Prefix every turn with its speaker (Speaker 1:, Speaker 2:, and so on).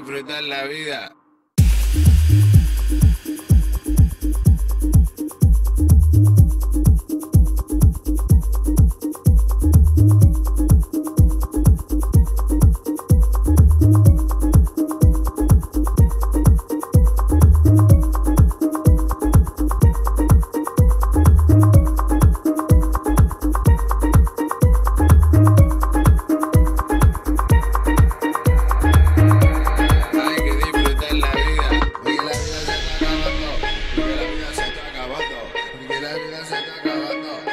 Speaker 1: disfrutar la vida. Gravador.